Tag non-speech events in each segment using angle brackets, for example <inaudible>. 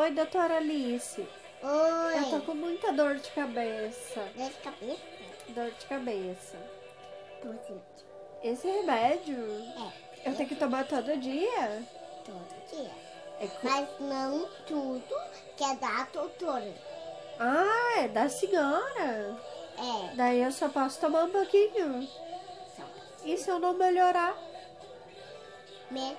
Oi, doutora Alice. Oi. Eu tô com muita dor de cabeça. Dor de cabeça? Dor de cabeça. Tô Esse remédio, É, eu tenho que tomar todo dia? todo dia. É co- Mas não tudo que é da doutora. Ah, é da senhora. É, Daí eu só posso tomar um pouquinho. só. E se eu não melhorar? Me...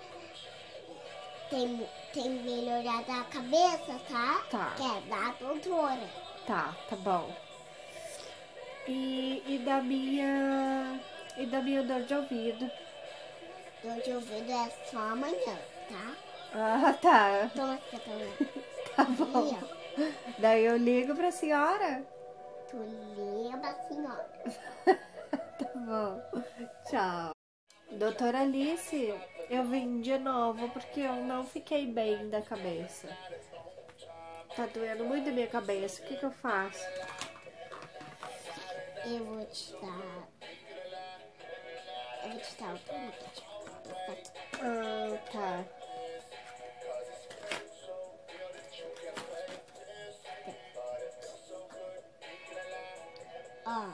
Tem, tem melhorado a cabeça, tá? Tá. Que é da doutora. Tá, tá bom. E, e da minha. E da minha dor de ouvido. Dor de ouvido é só amanhã, tá? Ah, tá. Toma essa também. Tá bom. Daí eu ligo pra senhora? Tu lembra a senhora. <laughs> Tá bom. Tchau. Doutora Alice, eu vim de novo porque eu não fiquei bem da cabeça. Tá doendo muito a minha cabeça. O que, que eu faço? Eu vou te dar. Eu vou te dar. Esse aqui. Ah, tá. Ó.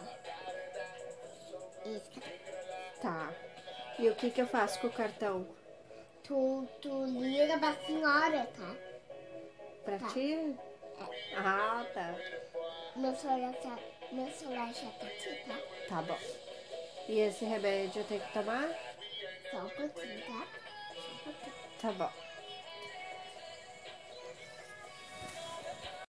Esse. Tá. E o que, que eu faço com o cartão? Tu, tu liga pra senhora, tá? Pra Tá. ti? Ah, tá. Meu celular, tá, meu celular já tá aqui, tá? Tá bom. E esse remédio eu tenho que tomar? Só um pouquinho, tá? Só um pouquinho. Tá bom.